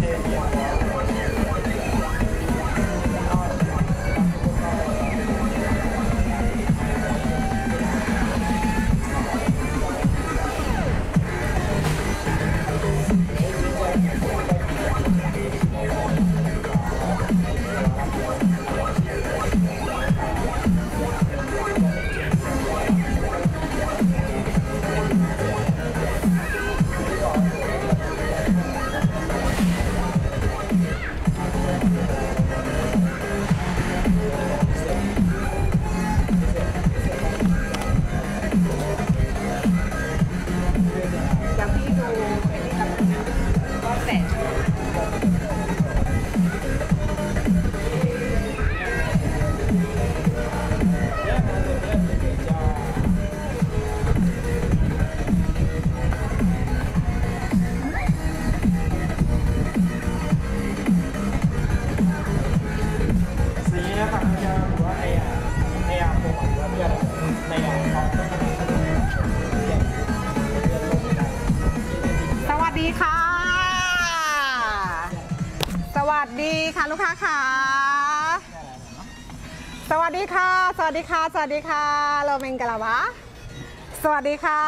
เลูกค้าค่ะสวัสดีค่ะ สวัสดีค่ะ สวัสดีค่ะเราเป็นกะลาวะสวัสดีค่ะ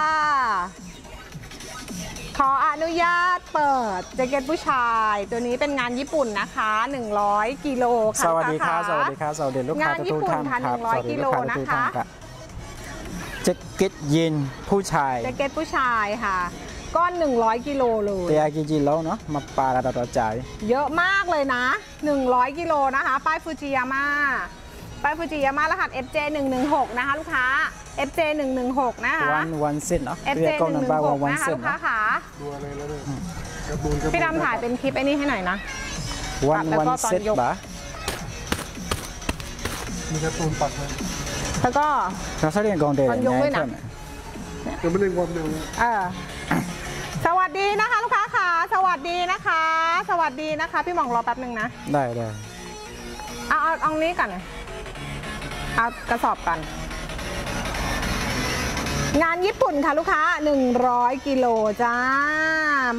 ขออนุญาตเปิดแจ็คเก็ตผู้ชาย ตัวนี้เป็นงานญี่ปุ่นนะคะ 100 กิโลค่ะสวัสดีครับลูกสค้าวัสดีครับสวัสดีลูกค้างานญี่ทุกปุ่นท่านค่ะครับ100สวัสดีลูกค้ากิโลทุกท่านนะคะครับแจ็คเก็ตยีนผู้ชายแจ็คเก็ตผู้ชายค่ะ ก้อน 100 กิโลเลยเตียกิจิแล้วเนาะมาปลาระดับจ่ายเยอะมากเลยนะ 100 กิโลนะคะ ป้ายฟูจิยาม่าป้ายฟูจิยาม่ารหัส FJ 116นะคะลูกค้า FJ 116นะคะวันวันเส้นเนาะ FJ เรียกกล้องหนึ่งบ้าว่าวัน116นะคะเส้นลูกค้าเนาะขาตัวอะไรแล้วเนี่ยกระบูนกระบูนพี่ดำถ่ายเป็นคลิปไอ้นี่ให้หน่อยนะวันแล้ววันก็ตอนเซ็ตยกบะมีการ์ตูนปักเลยแล้วก็เราเรียนกองเดนตอนยกด้วยนะยังไม่ได้ความเร็วเลยเออส วัสดีนะคะลูกค้าขาสวัสดีนะคะ สวัสดีนะคะ พี่หมองรอแป๊บหนึ่งนะ ได้ได้เอาเอาเอานี้ก่อนเลยเอากระสอบกันงานญี่ปุ่นค่ะลูกค้า 100 กิโลจ้า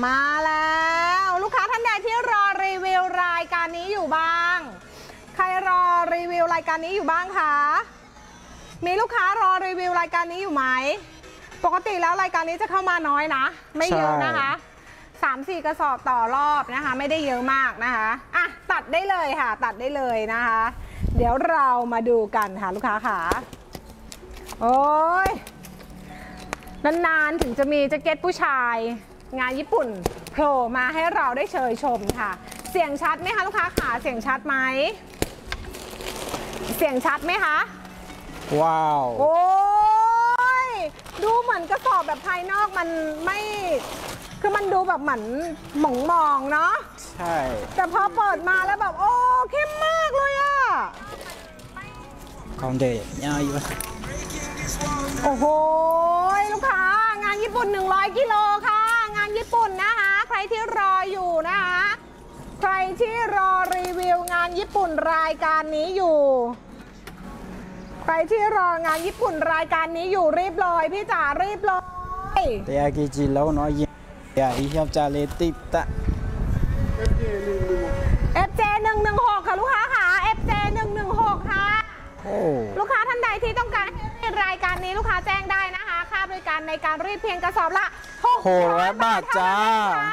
มาแล้ว ลูกค้าท่านใดที่รอรีวิวรายการนี้อยู่บ้าง ใครรอรีวิวรายการนี้อยู่บ้างคะ มีลูกค้ารอรีวิวรายการนี้อยู่ไหม ปกติแล้วรายการนี้จะเข้ามาน้อยนะ ไม่เยอะนะคะสามสี่กระสอบต่อรอบนะคะ ไม่ได้เยอะมากนะคะอะตัดได้เลยค่ะ ตัดได้เลยนะคะ เดี๋ยวเรามาดูกันค่ะลูกค้าค่ะโอ้ยนานๆถึงจะมีแจ็คเก็ตผู้ชาย งานญี่ปุ่นโผล่มาให้เราได้เชยชมค่ะ เสียงชัดไหมคะลูกค้าขาเสียงชัดไหมเสียงชัดไหมคะ ว้าว โอ้ย ดูเหมือนกระสอบแบบภายนอกมันไม่ คือมันดูแบบเหมือนหมองมองๆเนาะ ใช่ แต่พอเปิดมาแล้วแบบโอ้เข้มมากเลยอะกองเดนยาวอยู่โอ้โห ลูกค้า งานญี่ปุ่น 100 กิโลค่ะ งานญี่ปุ่นนะคะ ใครที่รออยู่นะคะ ใครที่รอรีวิวงานญี่ปุ่นรายการนี้อยู่ ใครที่รองานญี่ปุ่นรายการนี้อยู่รีบเลยพี่จ๋ารีบเลยเตียกิจิแล้วเนาะยิงอย่าอีเหียบจาเลติบตะ FJ 116ค่ะลูกค้าค่ะ FJ 116ค่ะโอ้ลูกค้าท่านใดที่ต้องการให้รายการนี้ลูกค้าแจ้งได้นะคะ ค่าบริการในการรีดเพียงกระสอบละโหร้อยบาทจ้าเท่นั้นค่ะ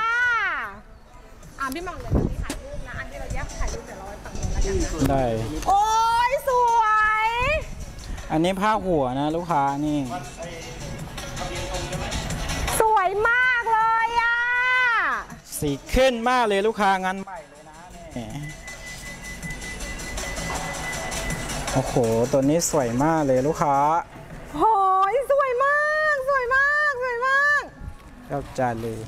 อะพี่หมองเดี๋ยวจะมีถ่ายรูปนะ อันที่เราแยกถ่ายรูปเดี๋ยวเราไปฝั่งนู้นแล้วกันนะได้ โอ้ยสวย อันนี้ผ้าหัวนะ ลูกค้านี่ สวยมากเลยอะ สีเข้นมากเลยลูกค้างานใหม่เลยนะนี่โอ้โห ตัวนี้สวยมากเลยลูกค้าโหยสวยมาก สวยมาก สวยมากเจ้าจานเลย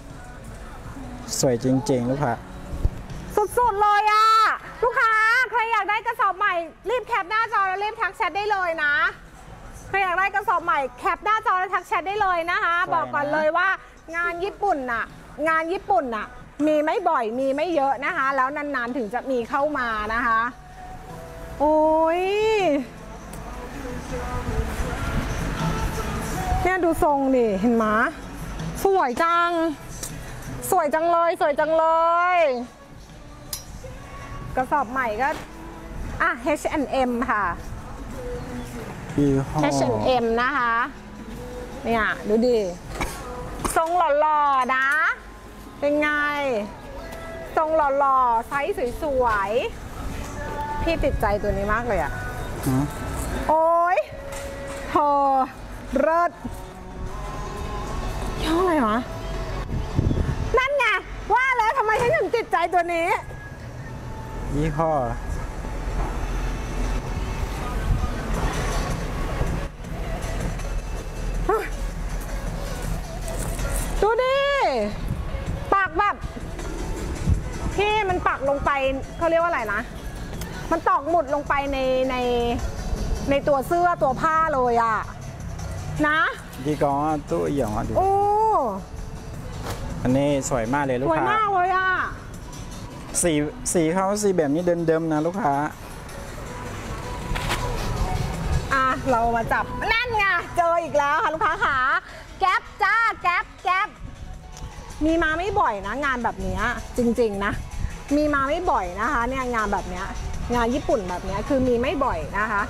สวยจริง ๆ ลูกค้า สุดๆเลย อบใหม่รีบแคปหน้าจอแล้วรีบทักแชทได้เลยนะใครอยากได้กระสอบใหม่แคปหน้าจอแล้วทักแชทได้เลยนะคะใช่นะบอกก่อนเลยว่างานญี่ปุ่นน่ะ งานญี่ปุ่นน่ะ มีไม่บ่อยมีไม่เยอะนะคะ แล้วนานๆถึงจะมีเข้ามานะคะ โอ้ยเนี่ยดูทรงดิเห็นไหมยสวยจัง สวยจังเลย สวยจังเลยระสอบใหม่ก็ อะ H&M ค่ะ ยี่ห้อ H&M นะคะ เนี่ย ดูดิ ทรงหล่อๆนะ เป็นไง ทรงหล่อๆ ไซส์สวยๆ พี่ติดใจตัวนี้มากเลยอะหืมโอ้ยเธอเลิศย่ห้ออะไรวะ นั่นไง ว่าแล้วทำไมฉันถึงติดใจตัวนี้ ยี่ห้อ ดูดิปักแบบพี่มันปักลงไปเขาเรียกว่าอะไรนะ มันตอกหมุดลงไปในในในตัวเสื้อตัวผ้าเลยอะนะยี่ก้อตู้เอี่ยวอะดูโอ้อันนี้สวยมากเลยลูสกวยค้ามากเลยอะสีสีเขาสีแบบนี้เดิมๆนะลูกค้า เรามาจับนั่นไงเจออีกแล้วค่ะลูกค้าขาแก๊ปจ้าแก๊ปแก๊ปมีมาไม่บ่อยนะ งานแบบเนี้ยจริง ๆ นะ มีมาไม่บ่อยนะคะเนี่ยงานแบบเนี้ยงานญี่ปุ่นแบบเนี้ยคือมีไม่บ่อยนะคะ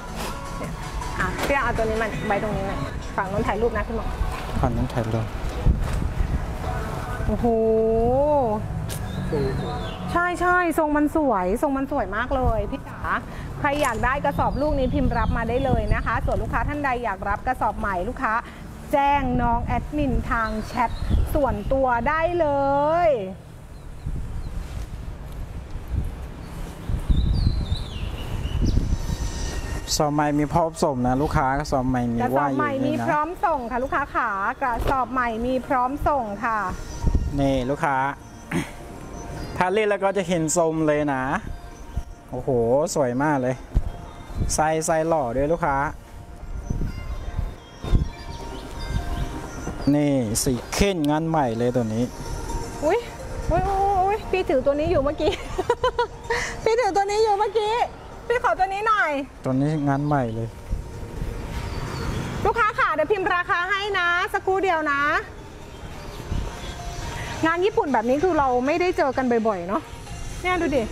เนี่ยอะพี่เอาตัวนี้มันไว้ตรงนี้หน่อยฝั่งนู้นถ่ายรูปนะพี่หมอผ่านน้ำไทยเลยโอ้โหใช่ใช่ทรงมันสวย ทรงมันสวยมากเลยพี่จ๋า ใครอยากได้กระสอบลูกนี้พิมพ์รับมาได้เลยนะคะ ส่วนลูกค้าท่านใดอยากรับกระสอบใหม่ลูกค้าแจ้งน้องแอดมินทางแชทส่วนตัวได้เลยซอมใหม่มีพร้อมส่งนะลูกค้ากระสอบใหม่มีกระสอว่าบอใหม่ยู่มีนี่พร้อนะมส่งค่ะลูกค้าขากระสอบใหม่มีพร้อมส่งค่ะ นี่ลูกค้า ถ้าเล่นแล้วก็จะเห็นทรงเลยนะ โอ้โห สวยมากเลยไซส์ไซส์หล่อด้วยลูกค้า นี่สีเข้นงานใหม่เลยตัวนี้ อุ้ยอุ้ยอุ๊ยอุ้ยพี่ถือตัวนี้อยู่เมื่อกี้ พี่ถือตัวนี้อยู่เมื่อกี้ พี่ขอตัวนี้หน่อย ตัวนี้งานใหม่เลย ลูกค้าค่ะเดี๋ยวพิมพ์ราคาให้นะ สักครู่เดียวนะ งานญี่ปุ่นแบบนี้คือเราไม่ได้เจอกันบ่อยๆเนาะเนี่ยดูดิ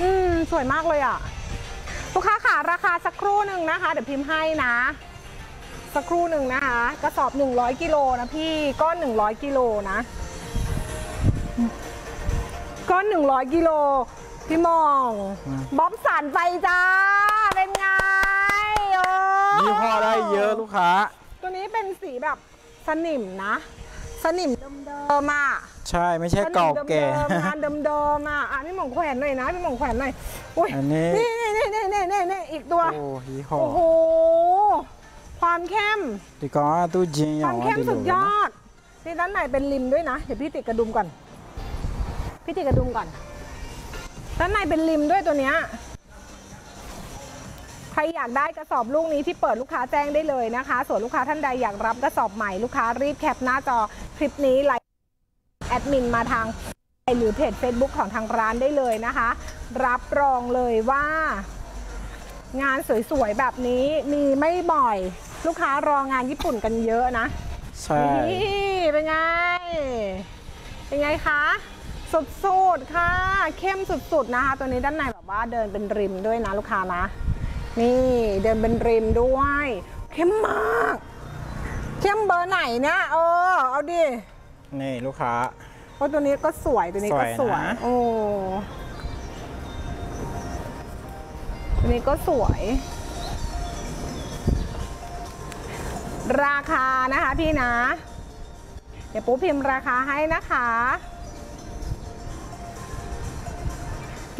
อืมสวยมากเลยอะ่ะ ลูกค้าค่ะราคาสักครู่หนึ่งนะคะ เดี๋ยวพิมพ์ให้นะ สักครู่หนึ่งนะคะ กระสอบ 100กิโลนะพี่ก้อน 100กิโลนะก้อน 100กิโลพี่มองอืมบ๊อบสันไปจ้า เป็นไงโอ้ยี่ห้อได้เยอะลูกค้า ตัวนี้เป็นสีแบบสนิมนะ สนิมเดิมๆอะใช่ไม่ใช่เก่าแก่สนิมเดิมๆงานเดิมๆอะอะพี่หมองแขวนหน่อยนะพี่หมองแขวนหน่อยอุ้ยอันนี้ นี่นี่นี่นี่นี่นี่อีกตัวโอ้ยี่ห้อโอ้โหความเข้มดีก็ตู้จีนอคย่าวางมว่าเข้มดีสุดเลยยนะอดนี่ด้านในเป็นริมด้วยนะเดี๋ยวพี่ติดกระดุมก่อนพี่ติดกระดุมก่อนด้านในเป็นริมด้วยตัวเนี้ยใค รอยากได้กระสอบลูกนี้ที่เปิดลูกค้าแจ้งได้เลยนะคะ ส่วนลูกค้าท่านใดอยากรับกระสอบใหม่ลูกค้ารีบแคปหน้าจอคลิปนี้ไลน์แอดมินมาทางหรือเพจ Facebook ของทางร้านได้เลยนะคะ รับรองเลยว่า งานสวยๆแบบนี้มีไม่บ่อย ลูกค้ารองานญี่ปุ่นกันเยอะนะ ใช่นี่เป็นไง เป็นไงคะ สุดๆค่ะ เข้มสุดๆนะคะ ตัวนี้ด้านในแบบว่าเดินเป็นริมด้วยนะลูกค้านะ นี่เดินเป็นริมด้วย เข้มมาก เข้มเบอร์ไหนเนี่ยเออเอาดิ นี่ลูกค้าเพราะตัวนี้ก็สวยตัวนี้ก็สสววยยนะ โอ้ตัวนี้ก็สวย ราคานะคะพี่นะ เดี๋ยวปุ๊บพิมพ์ราคาให้นะคะ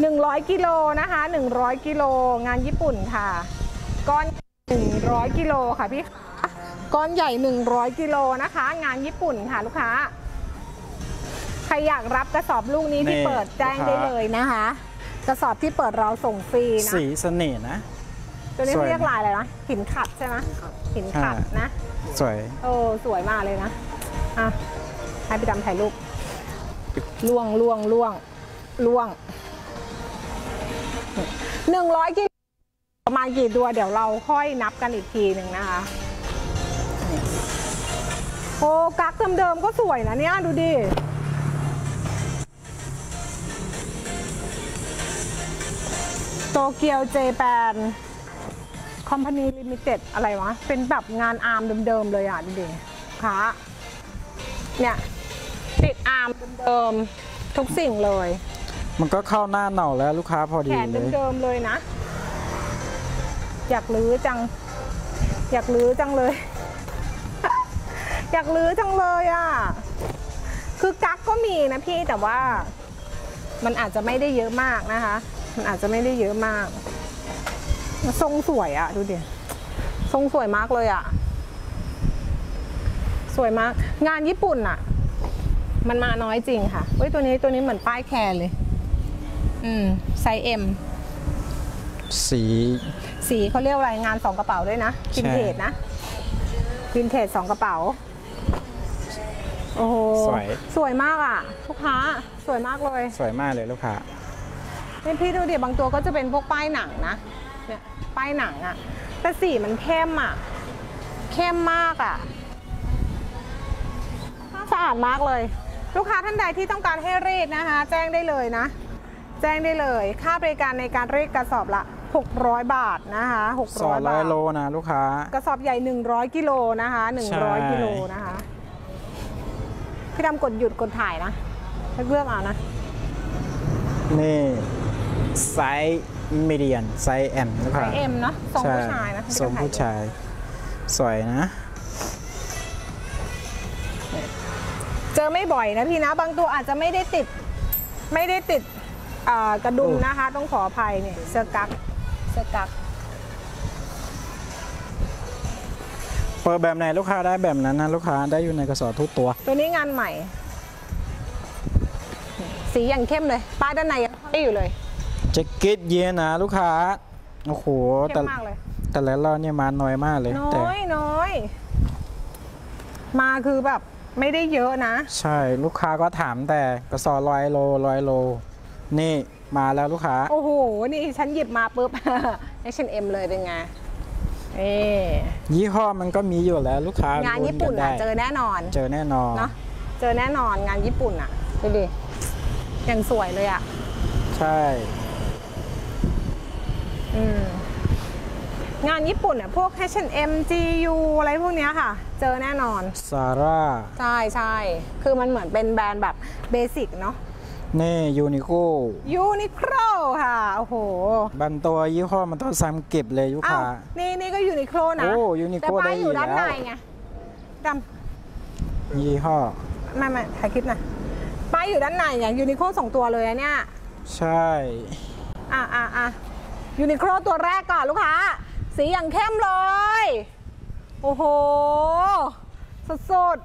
100 กิโลนะคะ 100 กิโลงานญี่ปุ่นค่ะ ก้อน 100 กิโลค่ะพี่คะก้อนใหญ่ 100 กิโลนะคะ งานญี่ปุ่นค่ะลูกค้า ใครอยากรับกระสอบลูกนี้ที่นี่เปิดแจ้งลูกค้า ได้เลยนะคะ กระสอบที่เปิดเราส่งฟรีนะ สีเสน่ห์นะ ตัวนี้สวยเขาเรียกลายอะไรนะหินขัดใช่ไหมหินขัดอ่านนะ สวย โอ้สวยมากเลยนะอะให้พี่ดำถ่ายรูปล่วงล่วงล่วงล่วง หนึ่งร้อยกิโลประมาณกี่ตัวเดี๋ยวเราค่อยนับกันอีกทีหนึ่งนะคะโอ้กักเดิมๆก็สวยนะเนี่ยดูดิโตเกียวเจแปนคอมพานีลิมิเต็ดอะไรวะ เป็นแบบงานอาร์มเดิมๆเลยอะดูดิขาเนี่ย ติดอาร์มเดิมๆทุกสิ่งเลย มันก็เข้าหน้าเหนาแล้วลูกค้าพอแขดีนเลยเดิมๆเลยนะ อยากลื้อจัง อยากลื้อจังเลย อยากลื้อจังเลยอะ คือกั๊กก็มีนะพี่แต่ว่า มันอาจจะไม่ได้เยอะมากนะคะ มันอาจจะไม่ได้เยอะมาก ทรงสวยอะดูดิ ทรงสวยมากเลยอะสวยมาก งานญี่ปุ่นอะมันมาน้อยจริงค่ะเฮ้ยตัวนี้ตัวนี้เหมือนป้าย care เลย อืมไซส์ M สี สีเขาเรียกว่าอะไรงานสองกระเป๋าด้วยนะวินเทจนะวินเทจสองกระเป๋า โอ้โหสวย สวยมากอะ ลูกค้าสวยมากเลยสวยมากเลยลูกค้านี่พี่ดูดิบางตัวก็จะเป็นพวกป้ายหนังนะเนี่ยป้ายหนังอะ แต่สีมันเข้มอะ เข้มมากอะสะอาดมากเลย ลูกค้าท่านใดที่ต้องการให้รีดนะคะ แจ้งได้เลยนะ แจ้งได้เลย ค่าบริการในการรีดกระสอบละ 600 บาทนะคะ600สองร้บาอยท โลนะลูกค้า กระสอบใหญ่ 100 กิโลนะคะ ใช่ 100 กิโลนะคะ พี่ดำกดหยุดกดถ่ายนะเลือกเอานะ นี่ไซส์มีเดียนไซส์ M ลูกไซค้าส์เอ็มเนาะทรงผู้ชายนะทรงผู้ชาย สวยนะ เจอไม่บ่อยนะพี่นะ บางตัวอาจจะไม่ได้ติด ไม่ได้ติดเอ่อ กระดุมโอ้นะคะ ต้องขออภัยเนี่ยเสื้อกั๊กเสื้อกั๊กเปิดแบบไหนลูกค้าได้แบบนั้นนะลูกค้าได้อยู่ในกระสอบทุกตัว ตัวนี้งานใหม่ สีอย่างเข้มเลย ป้ายด้านในยังไม่อยู่เลยแจ็คเก็ตเย็นนะลูกค้าโอ้โหเข้แต่มมากเลย แต่ละรอบเนี่ยมาน้อยมากเลยน้แต่อยน้อย มาคือแบบไม่ได้เยอะนะ ใช่ลูกค้าก็ถามแต่กระสอบร้อยโลร้อยโล นี่มาแล้วลูกค้า โอ้โห นี่ฉันหยิบมาปุ๊บ H&M เลยเป็นไงเอ๊ยี่ห้อมันก็มีอยู่แล้วลูกค้างงานญี่ปุ่นได้อะเจอแน่นอน เจอแน่นอนเนาะเจอแน่นอนงานญี่ปุ่นอะดูดิอย่างสวยเลยอะ ใช่อืมงานญี่ปุ่นอะพวก H&M GU อะไรพวกเนี้ยค่ะ เจอแน่นอนซาร่าใช่ใช่คือมันเหมือนเป็นแบรนด์แบบเบสิกเนาะ นี่ยูนิโคยูนิโคลค่ะ โอ้โห บันตัวยี่ห้อมันต้องซ้ำเก็บเลยลูกเอ้าค้านี่นี่ก็ยูนิโคลนะ โอ้ Uniqlo แต่ป้ายอยู่ได้ด้านอยู่แล้วในไงดยี่ห้อำไม่ไม่ถ่ายคลิปหนะป้ายอยู่ด้านในไงยูนิโคลสองตัวเลยอะเนี่ย ใช่ อะอะอะยูนิโคลตัวแรกก่อนลูกค้า สีอย่างเข้มเลย โอ้โหสด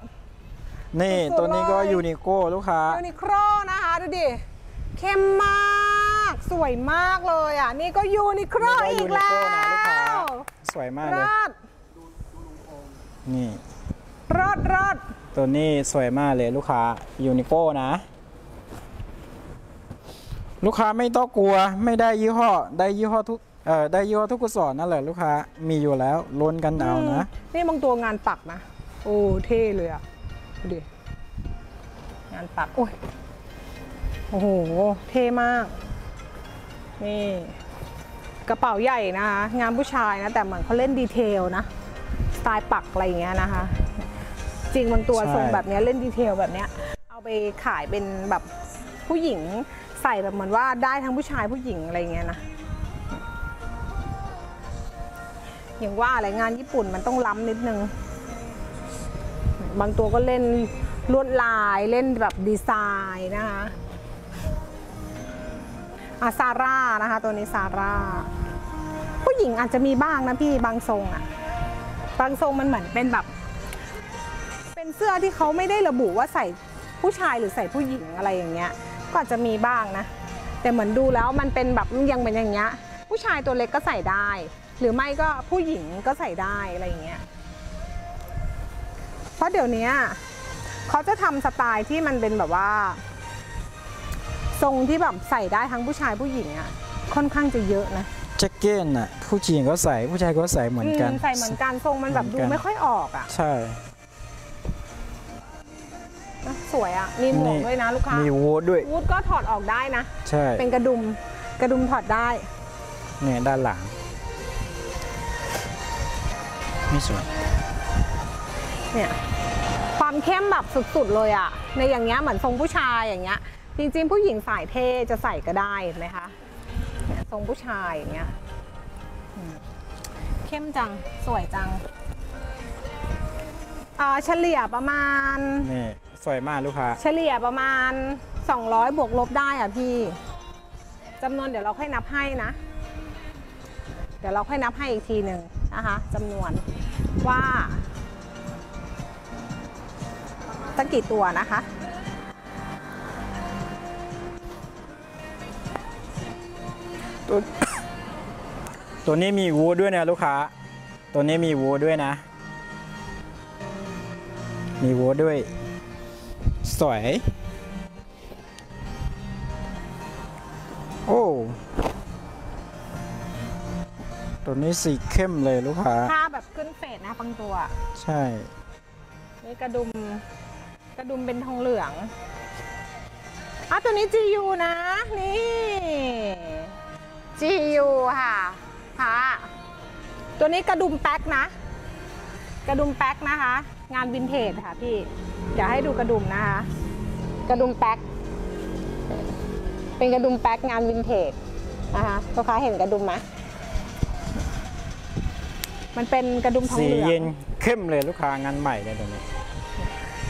นี่สุดๆตัวนี้ก็เลย Uniqlo ลูกค้าๆ Uniqlo นะคะดูดิเข้มมากสวยมากเลยอะ นี่ก็ยูนิโคลนี่ก็ Uniqlo อีกแล้วนะลูกค้าสวยมากเลย รอดนี่ รอดรอดตัวนี้สวยมากเลยลูกค้า Uniqlo นะ ลูกค้าไม่ต้องกลัวไม่ได้ยี่ห้อได้ยี่ห้อทุกเอ่อได้ยี่ห้อทุกกระสอบนั่นแหละลูกค้ามีอยู่แล้วล้นกันเอานะ นี่บางตัวงานปักนะ โอ้เท่เลยอะ ดูดิ งานปักโอ้ย โอ้โห เท่มาก นี่ กระเป๋าใหญ่นะคะงานผู้ชายนะ แต่เหมือนเขาเล่น detail นะ สไตล์ปักอะไรอย่างเงี้ยนะคะ จริงบางตัวทรงแบบเนี้ยเล่น detail แบบเนี้ย เอาไปขายเป็นแบบผู้หญิงใส่แบบเหมือนว่าได้ทั้งผู้ชายผู้หญิงอะไรเงี้ยนะอย่างว่าอะไรงานญี่ปุ่นมันต้องล้ำนิดนึง บางตัวก็เล่นลวดลายเล่นแบบดีไซน์นะคะอาซาร่านะคะ ตัวนี้ซาร่าผู้หญิงอาจจะมีบ้างนะพี่บางทรงอะบางทรงมันเหมือนเป็นแบบ เป็นเสื้อที่เขาไม่ได้ระบุว่าใส่ผู้ชายหรือใส่ผู้หญิงอะไรอย่างเงี้ย ก็อาจจะมีบ้างนะ แต่เหมือนดูแล้วมันเป็นแบบยังเป็นอย่างเงี้ย ผู้ชายตัวเล็กก็ใส่ได้ หรือไม่ก็ผู้หญิงก็ใส่ได้อะไรอย่างเงี้ย ราะเดี๋ยวนี้เขาจะทำสไตล์ที่มันเป็นแบบว่า ทรงที่แบบใส่ได้ทั้งผู้ชายผู้หญิงอะค่อนข้างจะเยอะนะแจ็คเก็ตน่ะผู้หญิงก็ใส่ผู้ชายก็ใส่เหมือนกันอืมใส่เหมือนกันทรงมันแบบเหมืดูอนกันไม่ค่อยออกอะใช่นะสวยอะมีหมวกด้วยนะลูกค้ามีวูดด้วยวูดก็ถอดออกได้นะใช่เป็นกระดุมกระดุมถอดได้เนี่ยด้านหลังไม่สวย เนี่ยความเข้มแบบสุดๆเลยอะในอย่างเงี้ยเหมือนทรงผู้ชายอย่างเงี้ยจริงๆ ผู้หญิงสายเท่จะใส่ก็ได้เห็นไหมคะเนี่ยทรงผู้ชายอย่างเงี้ยอืมเข้มจังสวยจังอ่าเฉลี่ยประมาณนี่สวยมากลูกค้าเฉลี่ยประมาณ 200 บวกลบได้อะพี่จำนวนเดี๋ยวเราค่อยนับให้นะ เดี๋ยวเราค่อยนับให้อีกทีหนึ่งนะคะจำนวนว่า ตั้งกี่ตัวนะคะตัวตัวนี้มีวูดด้วยนะลูกค้า ตัวนี้มีวูดด้วยนะ มีวูดด้วย สวย โอ้ ตัวนี้สีเข้มเลยลูกค้าถ้าแบบขึ้นเฟสนะบางตัว ใช่ นี่กระดุม กระดุมเป็นทองเหลืองอะตัวนี้ GU นะ นี่ GU ค่ะค่ะตัวนี้กระดุมแป๊กนะ กระดุมแป๊กนะคะ งานวินเทจค่ะพี่เดี๋ยวให้ดูกระดุมนะคะ กระดุมแป๊ก เป็นกระดุมแป๊กงานวินเทจนะคะลูกค้าเห็นกระดุมไหมมันเป็นกระดุมทองเหลืองเย็นเข้มเลยลูกค้างานใหม่เลยตัวนี้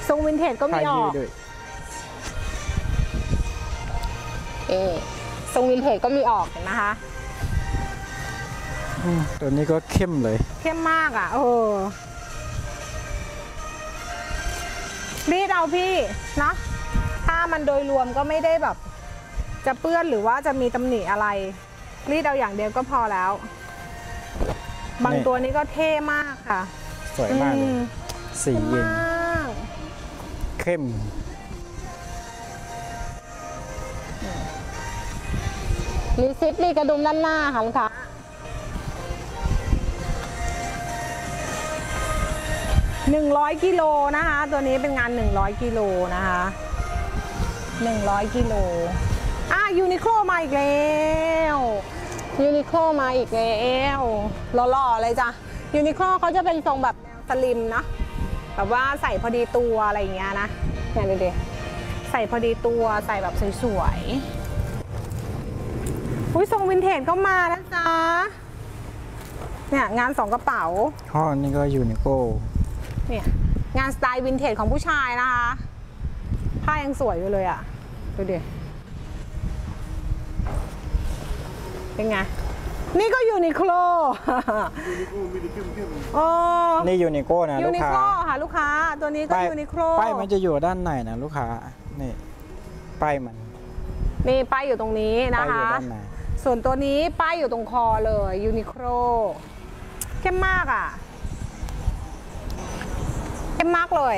ทรงวินเทจก็ผ้ามีอยือดกด้วยเออทรงวินเทจก็มีออกเห็นนะคะอืมตัวนี้ก็เข้มเลย เข้มมากอะเออรีดเอาพี่เนอะถ้ามันโดยรวมก็ไม่ได้แบบ จะเปื้อนหรือว่าจะมีตำหนิอะไร รีดเอาอย่างเดียวก็พอแล้ว บางนี่ตัวนี้ก็เท่มากค่ะ สวยมากเลอืยมสีเย็นมาก เข้มมีซิปมีกระดุมด้านหน้าค่ะลูกค้าหนึ่งร้อยกิโลนะคะ ตัวนี้เป็นงานหนึ่งร้อยกิโลนะคะหนึ่งร้อยกิโลอะยูนิโคลมาอีกแล้วยูนิโคลมาอีกแล้วหล่อๆเลยจ้ะยูนิโคลเขาจะเป็นทรงแบบสลิมนะ แบบว่าใส่พอดีตัวอะไรอย่างเงี้ยนะเนี่ยดูดิใส่พอดีตัวใส่แบบสวยๆอุ้ยทรงวินเทจก็มานะจ๊ะเนี่ยงานสองกระเป๋าห้อนี้ก็ Uniqloเนี่ยงานสไตล์วินเทจของผู้ชายนะคะผ้ายังสวยอยู่เลยอะ่ะดูดิเป็นไง นี่ก็ Uniqlo มีแต่เข้มเข้มโอ้นี่ Uniqlo นะลูกค้า Uniqlo ค่ะลูกค้า ตัวนี้ก็ป้าย Uniqlo ป้ายมันจะอยู่ด้านในนะลูกค้า นี่ป้ายมันนี่ป้ายอยู่ตรงนี้นะป้ายอยู่คะ ด้านในส่วนตัวนี้ป้ายอยู่ตรงคอเลยยูนิโคลเข้มมากอะ่ะเข้มมากเลย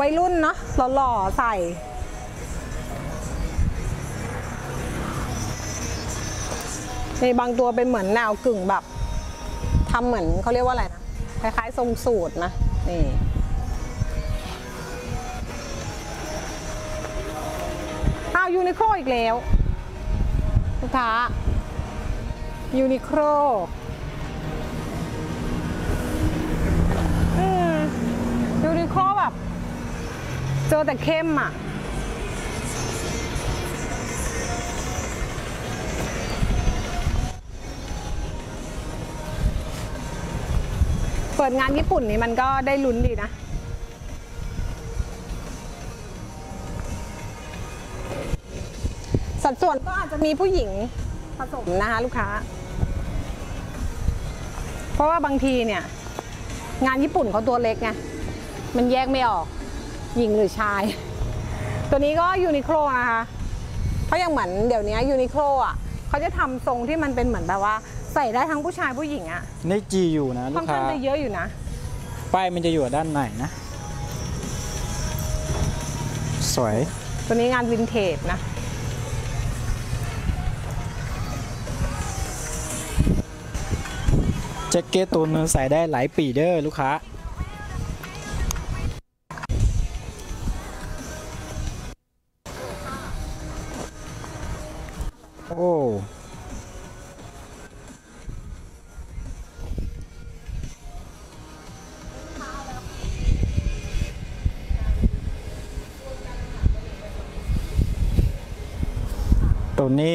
วัยรุ่นเนาะหล่อๆใส่ ในบางตัวเป็นเหมือนแนวกึ่งแบบทำเหมือนเขาเรียกว่าอะไรนะ คล้ายๆทรงสูตรนะ นี่อ้าว Uniqlo อีกแล้วลูกค้า Uniqlo Uniqlo แบบ เจอแต่เข้มอะ ปิดงานญี่ปุ่นนี่มันก็ได้ลุ้นดีนะ สัดส่วนก็อาจจะมีผู้หญิงผสมนะคะลูกค้า เพราะว่าบางทีเนี่ย งานญี่ปุ่นเขาตัวเล็กไงมันแยกไม่ออกหญิงหรือชาย ตัวนี้ก็ยูนิโคลนะคะเพราะอย่างเหมือนเดี๋ยวนี้ยูนิโคลอะเขาจะทำทรงที่มันเป็นเหมือนแบบว่า ใส่ได้ทั้งผู้ชายผู้หญิงอะนี่จีอยู่นะลูค่อกนค้าข้างจะเยอะอยู่นะ ป้ายมันจะอยู่ด้านในนะ สวย ตัวนี้งานวินเทจนะ แจ็คเก็ตตัวนึงใส่ได้หลายปีเด้อลูกค้า นี้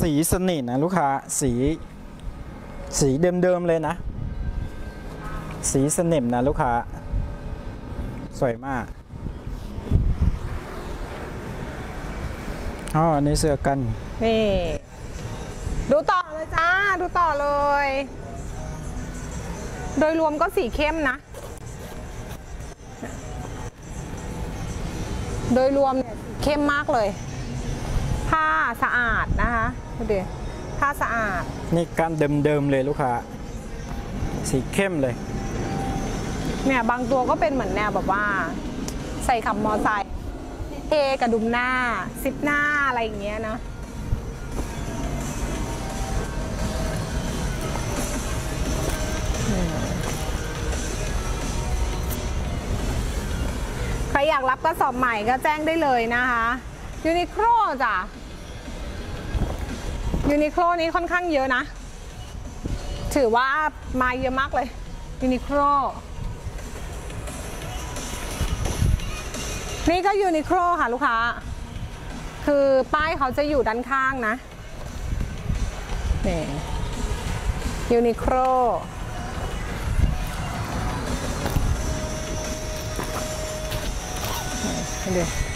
สีสนิทนะลูกค้าสีสีเดิมๆเลยนะ สีสนิมนะลูกค้า สวยมากอ๋ออันนี้เสื้อกัน นี่ ดูต่อเลยจ้า ดูต่อเลย โดยรวมก็สีเข้มนะ โดยรวมเนี่ยเข้มมากเลย ผ้าสะอาดนะคะดูดิผ้าสะอาด นี่กันเดิมๆเลยลูกค้า สีเข้มเลย เนี่ยบางตัวก็เป็นเหมือนแนวแบบว่า ใส่ขับมอไซค์เอกระดุมหน้าซิปหน้าอะไรอย่างเงี้ยนะใครอยากรับกระสอบใหม่ก็แจ้งได้เลยนะคะ Uniqlo จ้ะ Uniqlo นี้ค่อนข้างเยอะนะ ถือว่ามาเยอะมากเลย Uniqlo นี่ก็ Uniqlo ค่ะลูกค้า คือป้ายเขาจะอยู่ด้านข้างนะนี่ Uniqloเดู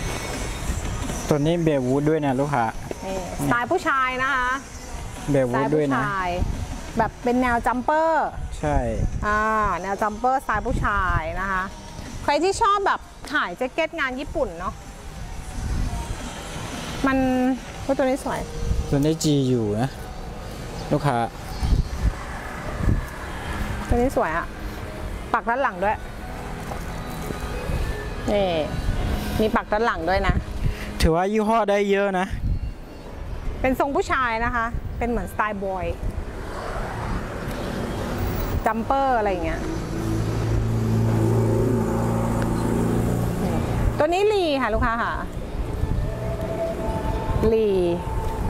ตัวนี้ Bellwood ด้วยนะลูกค้านี่สไตล์ผู้ชายนะคะ Bellwood ด้วยนะ สไตล์ผู้ชาย แบบเป็นแนว jumper ใช่ อ่าแนว jumper สไตล์ผู้ชายนะคะ ใครที่ชอบแบบขายแจ็คเก็ตงานญี่ปุ่นเนาะมันว่าตัวนี้สวย ตัวนี้ GU นะ ลูกค้าตัวนี้สวยอะปักด้านหลังด้วย นี่ มีปักด้านหลังด้วยนะ ถือว่ายี่ห้อได้เยอะนะ เป็นทรงผู้ชายนะคะ เป็นเหมือนสไตล์บอยจัมเปอร์อะไรอย่างเงี้ย ตัวนี้ลีค่ะลูกค้าค่ะลี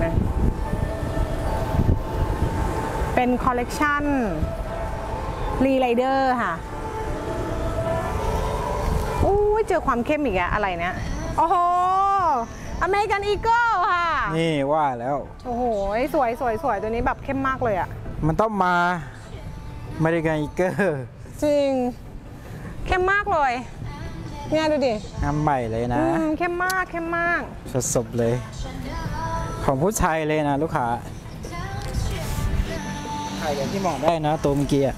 นะเป็นคอลเลกชัน Lee Rider ค่ะอู้เจอความเข้มอีกอะอะไรเนี่ย โอ้โห American Eagle ค่ะ นี่ว่าแล้ว โอ้โห สวยสวยสวยตัวนี้แบบเข้มมากเลยอะมันต้องมา American Eagleจริง เข้มมากเลยเนี่ยดูดิงานใหม่เลยนะอืมเข้มมากเข้มมากสดๆเลย ของผู้ชายเลยนะลูกค้าขายอย่างที่หมองได้นะตัวเมื่อกี้อะ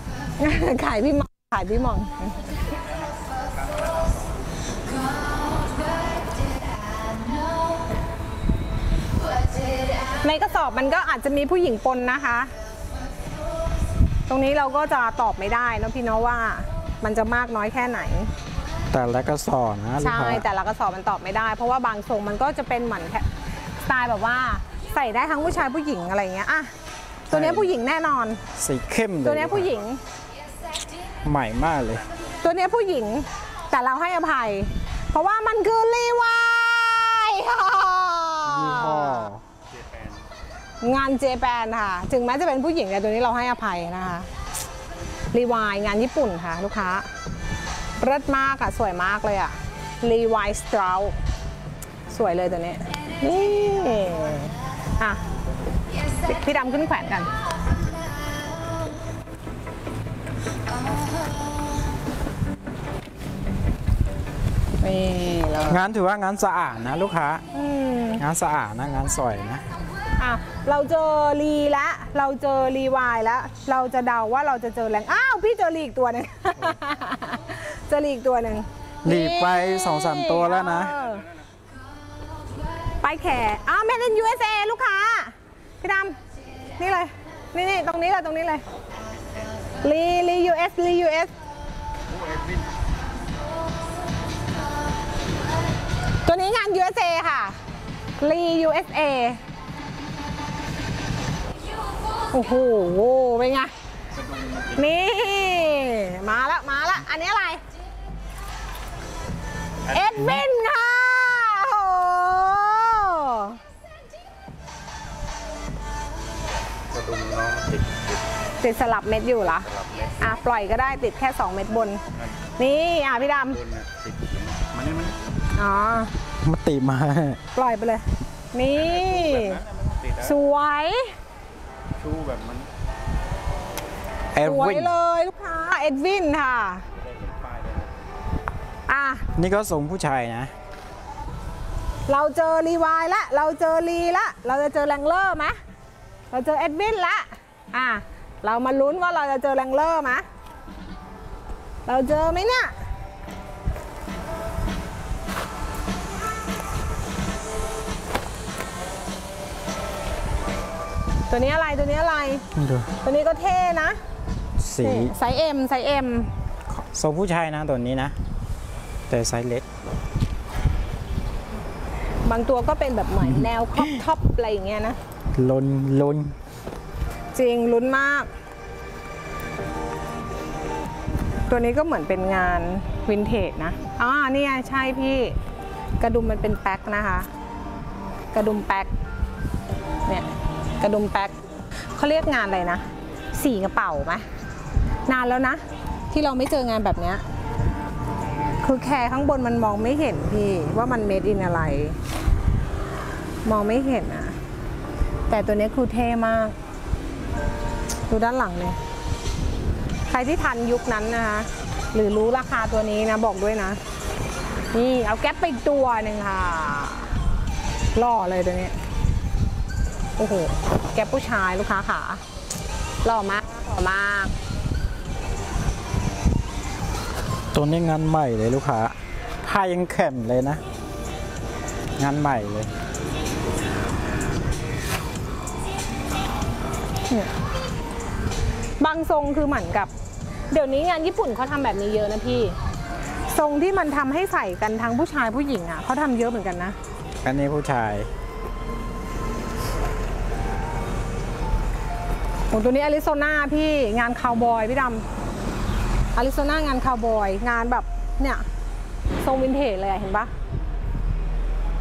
ขายพี่หมองขายพี่หมอง ในกระสอบมันก็อาจจะมีผู้หญิงปนนะคะ ตรงนี้เราก็จะตอบไม่ได้เนอะพี่เนาะว่ามันจะมากน้อยแค่ไหน แต่ละกระสอบนะลูกใช่ค้าแต่ละกระสอบมันตอบไม่ได้ เพราะว่าบางทรงมันก็จะเป็นเหมือนแค่สไตล์แบบว่าใส่ได้ทั้งผู้ชายผู้หญิงอะไรเงี้ยอะตัวเนี้ยผู้หญิงแน่นอน สีเข้มเลยตัวเนี้ยผู้หญิง ใหม่มากเลย ตัวเนี้ยผู้หญิงแต่เราให้อภัย เพราะว่ามันคือรีวาย ยี่ห้องานเจแปนค่ะ ถึงแม้จะเป็นผู้หญิงแต่ตัวนี้เราให้อภัยนะคะรีวายงานญี่ปุ่นค่ะ ลูกค้าเลิศมากอะสวยมากเลยอะรีวายสตราวสวยเลยตัวนี้ นี่อะพี่พี่ดำขึ้นแขวนกัน นี่เลยงานถือว่างานสะอาดนะลูกค้าอืมงานสะอาดนะ งานสวยนะอะ เราเจอรีแล้วเราเจอรีวายแล้ว เราจะเดาว่าเราจะเจอแรงอ้าวพี่เจอรีอีกตัวหนึงเจอรีอีกตัวหนึ่งหลีกไปสองสามตัวแล้วนะเออไปแขอ้าวแมดอิน USA ลูกค้า พี่ดำนี่เลย นี่นี่ตรงนี้เลยตรงนี้เลยรีรี US รี US ตัวนี้งาน USA ค่ะรี USA โอ้โหเป็นไง นี่ มาแล้วมาแล้ว อันนี้อะไร เอ็ดวินค่ะโอ้กระดุติดสลับเม็ดอยู่เหรอลัอะ ปล่อยก็ได้ติดแค่สองเม็ดบน นี่ อะ พี่ดำอ๋อ มาติมา ปล่อยไปเลย นี่สวย ชูแบบมันแอสดวยวินเลยลูกค้าเอ็ดวินค่ะได้เห็นป้ายเลยนะอะนี่ก็ทรงผู้ชายนะ เราเจอรีวายละ เราเจอรีละ เราจะเจอแรงเลอร์ไหมเราเจอเอ็ดวินละอะเรามาลุ้นว่าเราจะเจอแรงเลอร์ไหมเราเจอไหมเนี่ย ตัวนี้อะไรตัวนี้อะไร ดูตัวนี้ก็เท่นะสีนี่ size M size Mทรงผู้ชายนะตัวนี้นะ แต่ไซส์เล็ก บางตัวก็เป็นแบบเหมือนแนว crop top อะไรอย่างเงี้ยนะ ลุ้นลุ้นจริงลุ้นมาก ตัวนี้ก็เหมือนเป็นงานวินเทจนะอ่าเนี่ยใช่พี่กระดุมมันเป็นแป๊กนะคะ กระดุมแป๊กเนี่ย กระดุมแป๊กเขาเรียกงานอะไรนะ สีกระเป๋าไหมนานแล้วนะ ที่เราไม่เจองานแบบเนี้ยคือแคร์ข้างบนมันมองไม่เห็นพี่ว่ามัน made in อะไร มองไม่เห็นอะแต่ตัวนี้คือเท่มาก ดูด้านหลังเลยใครที่ทันยุคนั้นนะคะหรือรู้ราคาตัวนี้นะบอกด้วยนะ นี่เอาแก๊ปไปอีกตัวหนึ่งค่ะหล่อเลยตัวนี้ โอ้โห แก๊ปผู้ชายลูกค้าขาหล่อมากหล่อมาก ตัวนี้งานใหม่เลยลูกค้าผ้ายังแข็มเลยนะ งานใหม่เลยเนี่ยบางทรงคือเหมือนกับ เดี๋ยวนี้งานญี่ปุ่นเขาทำแบบนี้เยอะนะพี่ ทรงที่มันทำให้ใส่กันทั้งผู้ชายผู้หญิงอะเขาทำเยอะเหมือนกันนะ อันนี้ผู้ชาย โอ้ตัวนี้อาริโซนาพี่งานคาวบอยพี่ดำอาริโซนางานคาวบอย งานแบบเนี่ยทรงวินเทจเลยเห็นปะ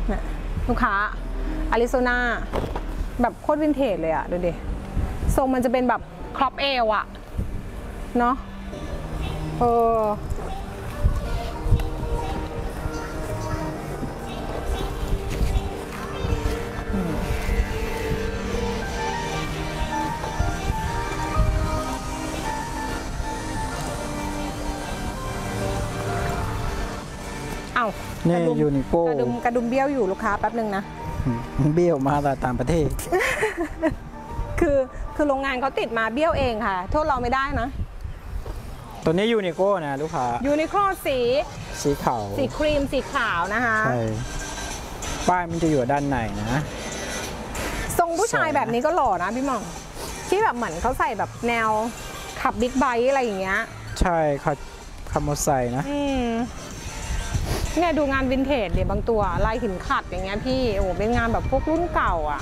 เนี่ยลูกค้าอาริโซนาแบบโคตรวินเทจเลยอะดูดิทรงมันจะเป็นแบบครอปเอวอะเนาะเออ เอ้านี่กระดุมยูนิโก้กระดุมกระดุมเบี้ยวอยู่ลูกค้าแป๊บหนึ่งนะเบี้ยวมาจากต่างประเทศ คือคือโรงงานเขาติดมาเบี้ยวเองค่ะ โทษเราไม่ได้นะ ตัวนี้ Uniqlo นะลูกค้า Uniqlo สี สีขาว สีครีมสีขาวนะคะใช่ป้ายมันจะอยู่ด้านในนะ ทรงผู้ชายสวยนะแบบนี้ก็หล่อนะพี่หมอง ที่แบบเหมือนเขาใส่แบบแนวขับ big bike อะไรอย่างเงี้ย ใช่ค่ะคำมอไซค์นะอืม เนี่ยดูงานวินเทจเดี๋ยวบางตัวลายหินขัดอย่างเงี้ยพี่โอ้โหเป็นงานแบบพวกรุ่นเก่าอะ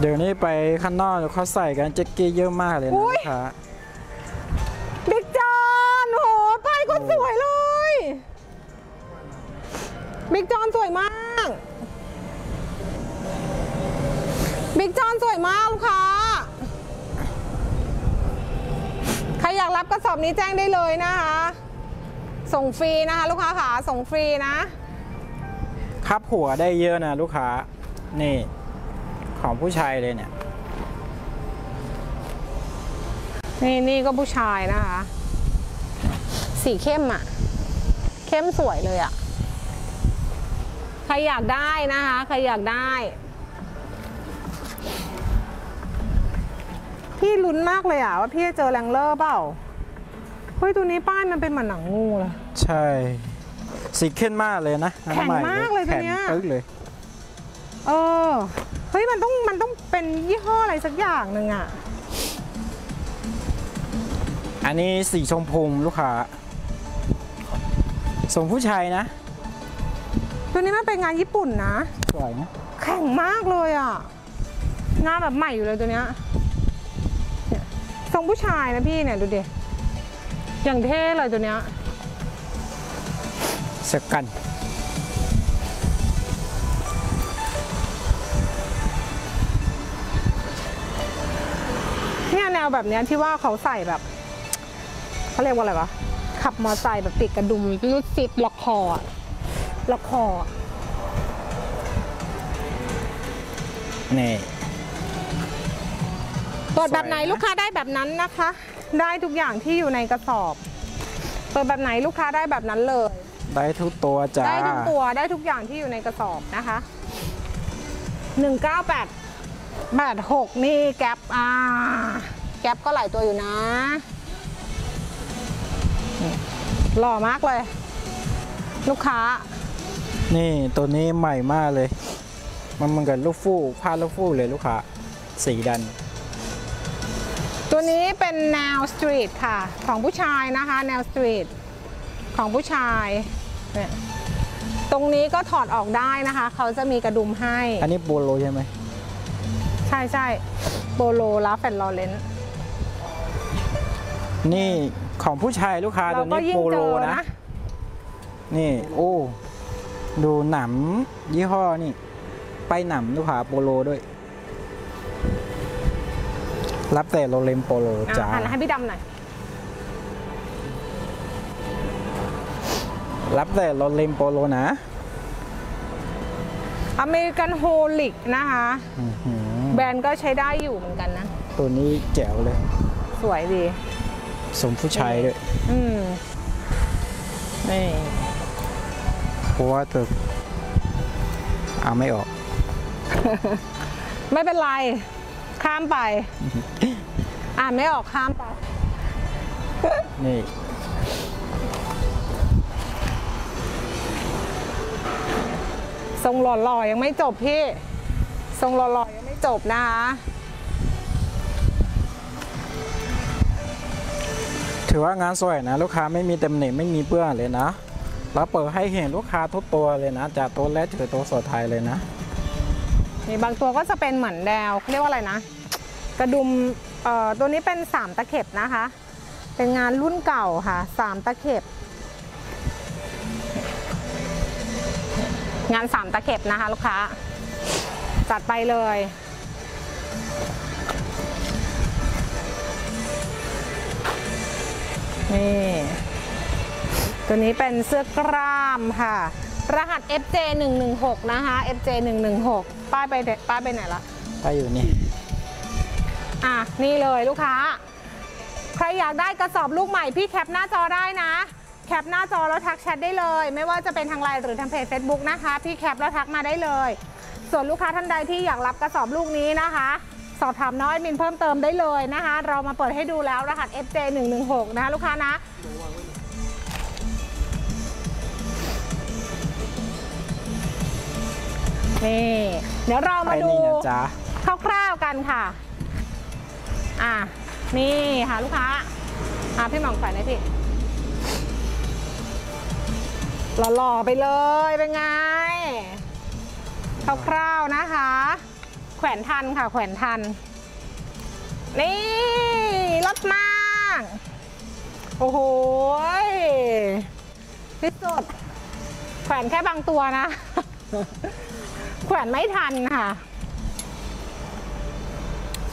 เดี๋ยวนี้ไปข้างนอกเขาใส่กันแจ็คเก็ตเยอะมากเลยนะอุ๊ลูยกค้า Big John โอ้โหป้ายก็สวยเลย Big John สวยมาก Big John สวยมากลูกค้า อยากรับกระสอบนี้แจ้งได้เลยนะคะ ส่งฟรีนะคะ ลูกค้าขาส่งฟรีนะ ครับหัวได้เยอะนะลูกค้า นี่ ของผู้ชายเลยเนี่ย นี่นี่ก็ผู้ชายนะคะ สีเข้มอะ เข้มสวยเลยอะ ใครอยากได้นะคะ ใครอยากได้ พี่ลุ้นมากเลยอะว่าพี่จะเจอแรงเลอร์เปล่า เฮ้ยตัวนี้ป้ายมันเป็นเหมือนหนังงูเลยใช่ สีเข้มมากเลยนะแข็งอันใหมากเลยตัวเนี้ยแข็งปึ๊กเลย เออ เฮ้ยมันต้องมันต้องเป็นยี่ห้ออะไรสักอย่างหนึ่งอะ อันนี้สีชมพูลูกค้าส่งผู้ชายนะ ตัวนี้มันเป็นงานญี่ปุ่นนะ สวยนะ แข็งมากเลยอะหน้าแบบใหม่อยู่เลยตัวเนี้ยเนี่ยท รงผู้ชายนะพี่เนี่ยดูดิ อย่างเท่เลยตัวเนี้ยสกันนเนี่ยแนวแบบเนี้ยที่ว่าเขาใส่แบบเขาเรียกว่าอะไรวะ ขับมอไซค์แบบติดกระดุมรูดซิปล็อกคออะล็อกคออะนี่ เปิดแบบไหนสวยนะลูกค้าได้แบบนั้นนะคะ ได้ทุกอย่างที่อยู่ในกระสอบ เปิดแบบไหนลูกค้าได้แบบนั้นเลย ได้ทุกตัวจ้าได้ทุกตัวได้ทุกอย่างที่อยู่ในกระสอบนะคะหนึ่งเก้าแปดแปดหกนี่แก๊ปอ่าแก๊ปก็หลายตัวอยู่นะนี่หล่อมากเลย ลูกค้า นี่ตัวนี้ใหม่มากเลย มันเหมือนกับลูกฟูกผ้าลูกฟูกเลยลูกค้า สีดัน ตัวนี้เป็นแนว street ค่ะ ของผู้ชายนะคะ แนว street ของผู้ชายเนี่ยตรงนี้ก็ถอดออกได้นะคะ เขาจะมีกระดุมให้ อันนี้โบโลใช่ไหม ใช่ใช่ Polo Ralph Laurenนี่ของผู้ชายลูกค้าเราตัวก็นี้ยิ่โปงเจโลอนะนะ นี่โอ้ดูหนำยี่ห้อนี่ ไปหนำลูกค้าโปโลด้วย รับแต่โรเลมโปโลอะจ้าหันให้พี่ดำหน่อย รับแต่โรเลมโปโลนะ อเมริกันโฮลิกนะคะอื้อหือแบรนด์ก็ใช้ได้อยู่เหมือนกันนะ ตัวนี้แจ๋วเลย สวยดี สมผู้ชายด้วย อืมนี่เพราะว่าตัวเอาไม่ออก ไม่เป็นไร ข้ามไป อ่านไม่ออกข้ามไป นี่ ทรงหล่อๆยังไม่จบพี่ ทรงหล่อๆยังไม่จบนะคะ ถือว่างานสวยนะ ลูกค้าไม่มีเต็มเหน็ไม่มีเปื้อนเลยนะ แล้วเปิดให้เห็นลูกค้าทุกตัวเลยนะ จากตัวแรกถึงตัวสุดท้ายเลยนะ นี่บางตัวก็จะเป็นเหมือนแนวเขาเรียกว่าอะไรนะ กระดุมเอ่อตัวนี้เป็นสามตะเข็บนะคะ เป็นงานรุ่นเก่าค่ะสามตะเข็บ งานสามตะเข็บนะคะลูกค้า จัดไปเลยนี่ตัวนี้เป็นเสื้อกล้ามค่ะ รหัส FJ 1 1 6นะคะ FJ 1 1 6 ป้ายไปไหนป้ายไปไหนละไปอยู่นี่ อะ นี่เลยลูกค้า ใครอยากได้กระสอบลูกใหม่พี่แคปหน้าจอได้นะ แคปหน้าจอแล้วทักแชทได้เลย ไม่ว่าจะเป็นทางไลน์หรือทางเพจ Facebook นะคะ พี่แคปแล้วทักมาได้เลย ส่วนลูกค้าท่านใดที่อยากรับกระสอบลูกนี้นะคะสอบถามน้อยมินเพิ่มเติมได้เลยนะคะ เรามาเปิดให้ดูแล้วรหัส FJ 1 1 6 นะคะลูกค้านะ นี่เดี๋ยวเราไปมาดูนี่นะจ๊ะคร่าวๆกันค่ะ อะนี่ค่ะลูกค้า อะพี่หม่องแขวนให้พี่หล่อๆไปเลยเป็นไงคร่าวๆนะคะ แขวนทันค่ะ แขวนทัน นี่รถมาก โอ้โหยที่สุดแขวนแค่บางตัวนะ แขวนไม่ทันค่ะ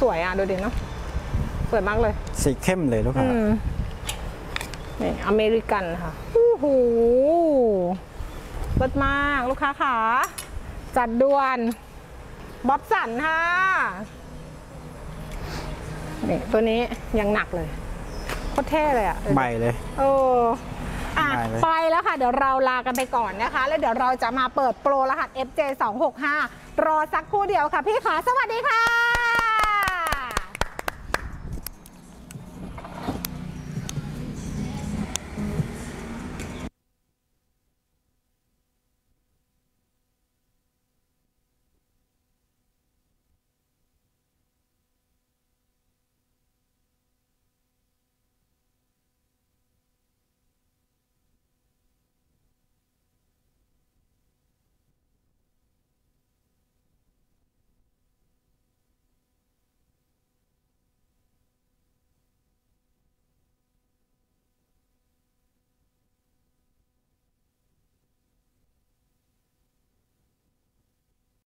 สวยอะ ดูดิเนาะสวยมากเลย สีเข้มเลยลูกอืค้ามนี่อเมริกันค่ะโอ้โหรสมากลูกค้าขาจัดด่วนบ๊อบสันค่ะนี่ตัวนี้ยังหนักเลยโคตรเท่เลยอะใหม่เลยเอ ออะได้เลยไปแล้วค่ะ เดี๋ยวเราลากันไปก่อนนะคะ แล้วเดี๋ยวเราจะมาเปิดโปรรหัส FJ 2 6 5รอสักครู่เดียวค่ะพี่ขาสวัสดีค่ะ